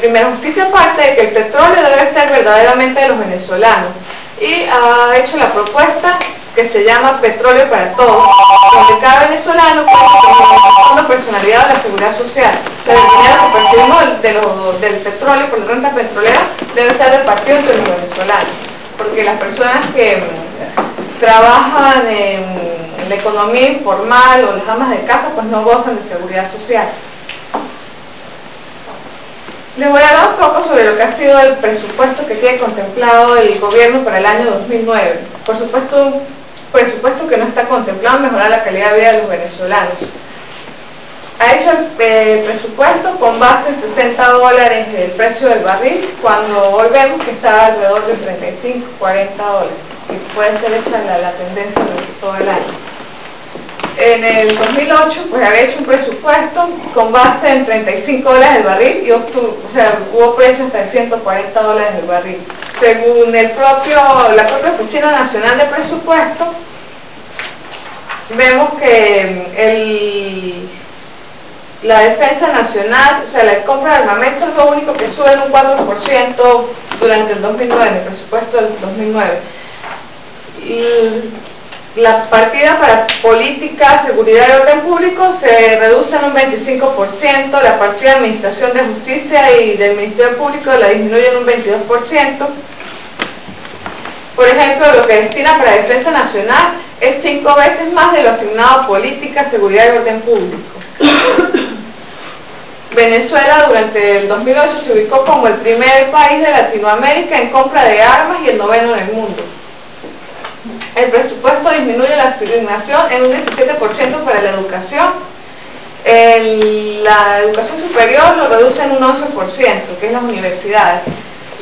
primera justicia parte de que el petróleo debe ser verdaderamente de los venezolanos y ha hecho la propuesta que se llama Petróleo para Todos, donde cada venezolano con una personalidad de la seguridad social. El dinero que del petróleo por la renta petrolera debe ser repartido entre los venezolanos, porque las personas que mm, trabajan en la economía informal o las amas de casa pues no gozan de seguridad social. Les voy a hablar un poco sobre lo que ha sido el presupuesto que tiene contemplado el gobierno para el año 2009. Por supuesto, un presupuesto que no está contemplado mejorar la calidad de vida de los venezolanos. Ha hecho el eh, presupuesto con base en 60 dólares el precio del barril, cuando volvemos que está alrededor de 35, 40 dólares. Y puede ser esa la, la tendencia durante todo el año en el 2008 pues había hecho un presupuesto con base en 35 dólares el barril y obtuvo, o sea, hubo precios hasta de 140 dólares el barril. Según el propio, la propia Oficina Nacional de Presupuesto, vemos que el, la defensa nacional, o sea, la compra de armamento es lo único que sube en un 4% durante el 2009, en el presupuesto del 2009. Y la partida para política, seguridad y orden público se reduce en un 25%, la partida de administración de justicia y del Ministerio Público la disminuye en un 22%. Por ejemplo, lo que destina para defensa nacional es cinco veces más de lo asignado a política, seguridad y orden público. Venezuela durante el 2008 se ubicó como el primer país de Latinoamérica en compra de armas y el noveno en el mundo el presupuesto disminuye la asignación en un 17% para la educación. la educación superior lo reduce en un 11%, que es las universidades.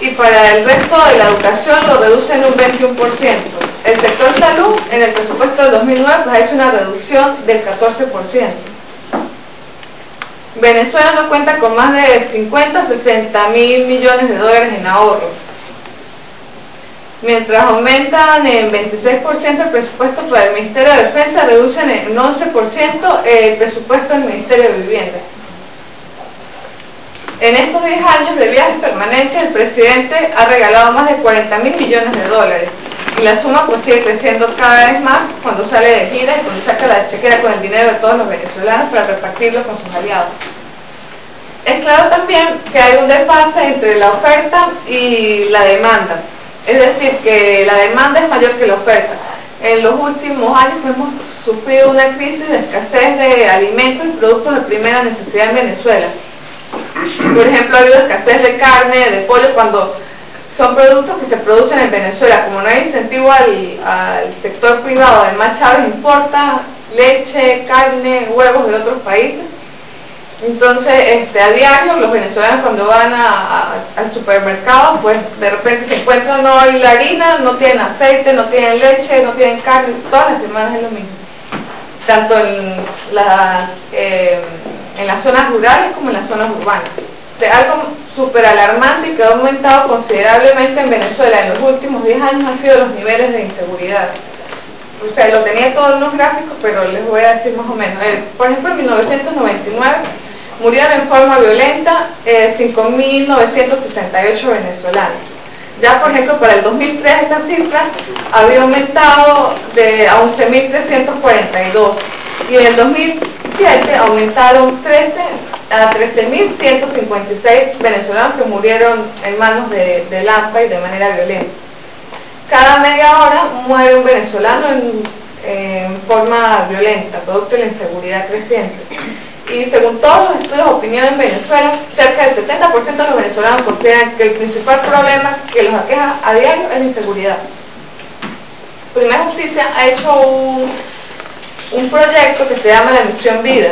Y para el resto de la educación lo reduce en un 21%. El sector salud en el presupuesto del 2009 pues, ha hecho una reducción del 14%. Venezuela no cuenta con más de 50, 60 mil millones de dólares en ahorros Mientras aumentan en 26% el presupuesto para el Ministerio de Defensa, reducen en 11% el presupuesto del Ministerio de Vivienda. En estos 10 años de viajes permanentes, el presidente ha regalado más de 40 mil millones de dólares y la suma pues sigue creciendo cada vez más cuando sale de gira y cuando saca la chequera con el dinero de todos los venezolanos para repartirlo con sus aliados. Es claro también que hay un desfase entre la oferta y la demanda. Es decir, que la demanda es mayor que la oferta. En los últimos años hemos sufrido una crisis de escasez de alimentos y productos de primera necesidad en Venezuela. Por ejemplo, ha habido escasez de carne, de pollo, cuando son productos que se producen en Venezuela. Como no hay incentivo al, sector privado, además Chávez importa leche, carne, huevos de otros países, entonces, este, a diario los venezolanos cuando van al supermercado, pues de repente se encuentran no hay la harina, no tienen aceite, no tienen leche, no tienen carne, todas las semanas es lo mismo. Tanto en, la, eh, en las zonas rurales como en las zonas urbanas. algo súper alarmante y que ha aumentado considerablemente en Venezuela en los últimos 10 años han sido los niveles de inseguridad. O sea, lo tenía todos los gráficos, pero les voy a decir más o menos. Eh, por ejemplo, en 1999 murieron en forma violenta 5.968 eh, venezolanos. Ya, por ejemplo, para el 2003 esta cifra había aumentado de a 11.342 y en el 2007 aumentaron 13 a 13.156 venezolanos que murieron en manos de, de Lampa y de manera violenta. Cada media hora muere un venezolano en, en forma violenta, producto de la inseguridad creciente y según todos los estudios de opinión en Venezuela, cerca del 70% de los venezolanos consideran que el principal problema que los aqueja a diario es la inseguridad. Primera Justicia ha hecho un, proyecto que se llama la Misión Vida,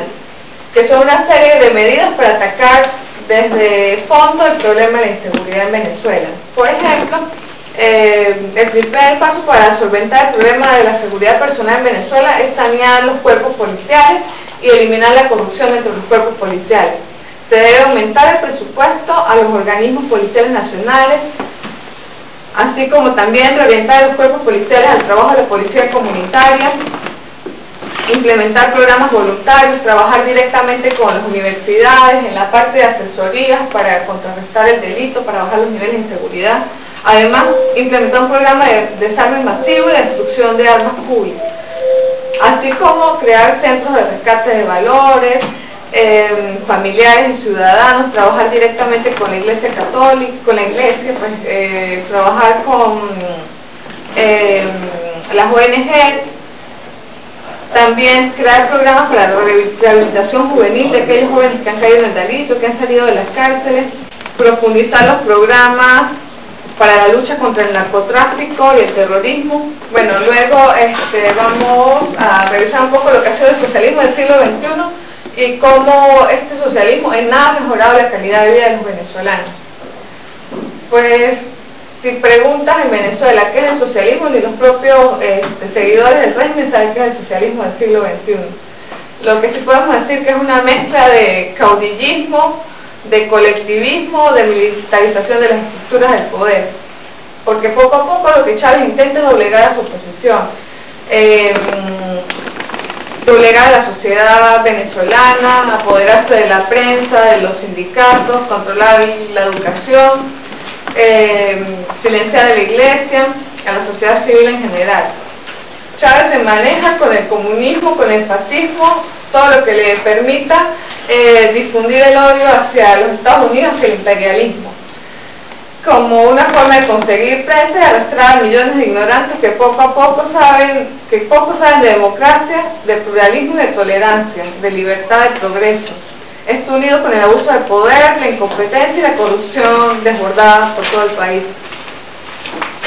que son una serie de medidas para atacar desde fondo el problema de la inseguridad en Venezuela. Por ejemplo, eh, el primer paso para solventar el problema de la seguridad personal en Venezuela es sanear los cuerpos policiales y eliminar la corrupción entre los cuerpos policiales. Se debe aumentar el presupuesto a los organismos policiales nacionales, así como también reorientar los cuerpos policiales al trabajo de la policía comunitaria, implementar programas voluntarios, trabajar directamente con las universidades en la parte de asesorías para contrarrestar el delito, para bajar los niveles de inseguridad. Además, implementar un programa de desarme masivo y de destrucción de armas públicas, así como crear centros de rescate de valores, em, familiares y ciudadanos, trabajar directamente con la Iglesia Católica, con la Iglesia, pues, eh, trabajar con em, las ONG, también crear programas para la rehabilitación juvenil de aquellos jóvenes que han caído en el delito, que han salido de las cárceles, profundizar los programas para la lucha contra el narcotráfico y el terrorismo. Bueno, luego este, vamos a revisar un poco lo que ha sido el socialismo del siglo XXI y cómo este socialismo en nada ha mejorado la calidad de vida de los venezolanos. Pues si preguntas en Venezuela qué es el socialismo, ni los propios este, seguidores del régimen saben qué es el socialismo del siglo XXI. Lo que sí podemos decir que es una mezcla de caudillismo, de colectivismo, de militarización de las estructuras del poder. Porque poco a poco lo que Chávez intenta es doblegar a su oposición, em, doblegar a la sociedad venezolana, apoderarse de la prensa, de los sindicatos, controlar la educación, eh, silenciar a la iglesia, a la sociedad civil en general. Chávez se maneja con el comunismo, con el fascismo, todo lo que le permita eh, difundir el odio hacia los Estados Unidos, hacia el imperialismo, como una forma de conseguir prensa y arrastrar a millones de ignorantes que poco a poco saben, que poco saben de democracia, de pluralismo y de tolerancia, de libertad, de progreso esto unido con el abuso del poder, la incompetencia y la corrupción desbordada por todo el país.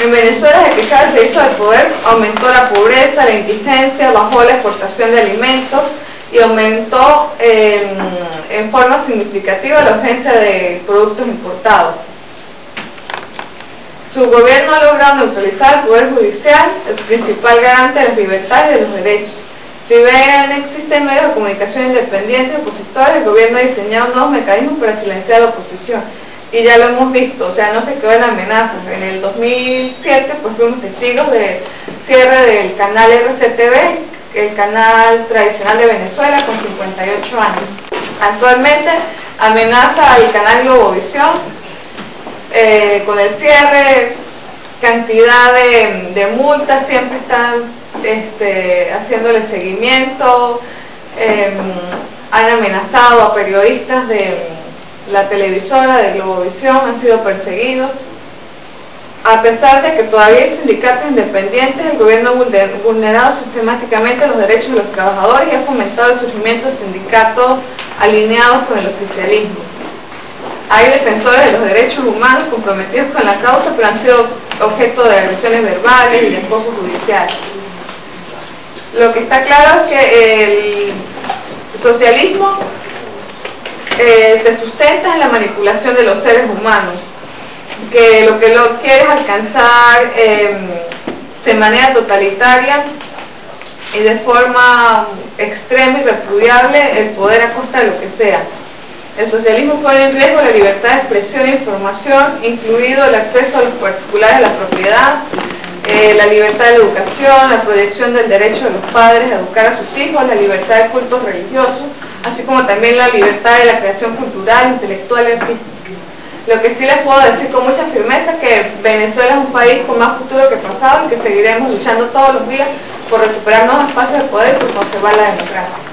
En Venezuela, desde que Chávez se hizo del poder, aumentó la pobreza, la indigencia, bajó la exportación de alimentos y aumentó en forma significativa la urgencia de productos importados. Su gobierno ha logrado neutralizar el Poder Judicial, el principal garante de las libertades y de los derechos si bien existen medios de comunicación independientes y opositores, el gobierno ha diseñado nuevos mecanismos para silenciar a la oposición. Y ya lo hemos visto, o sea, no se quedó en amenazas. En el 2007 pues fuimos testigos de cierre del canal RCTV, el canal tradicional de Venezuela con 58 años. Actualmente amenaza al canal Globovisión eh, con el cierre, cantidad de, de multas siempre están este, haciéndole seguimiento, em, han amenazado a periodistas de la televisora, de Globovisión, han sido perseguidos. A pesar de que todavía hay sindicatos independientes, el gobierno ha vulnerado sistemáticamente los derechos de los trabajadores y ha fomentado el surgimiento de sindicatos alineados con el oficialismo. Hay defensores de los derechos humanos comprometidos con la causa, pero han sido objeto de agresiones verbales y de acoso judicial. Lo que está claro es que el socialismo eh, se sustenta en la manipulación de los seres humanos, que lo que lo quiere es alcanzar em, de manera totalitaria y de forma extrema y repudiable el poder a costa de lo que sea. El socialismo pone en riesgo la libertad de expresión e información, incluido el acceso a los particulares a la propiedad, eh, la libertad de la educación, la proyección del derecho de los padres a educar a sus hijos, la libertad de cultos religiosos, así como también la libertad de la creación cultural, intelectual y artística. Lo que sí les puedo decir con mucha firmeza es que Venezuela es un país con más futuro que pasado y que seguiremos luchando todos los días por recuperar nuevos espacios de poder y por conservar la democracia.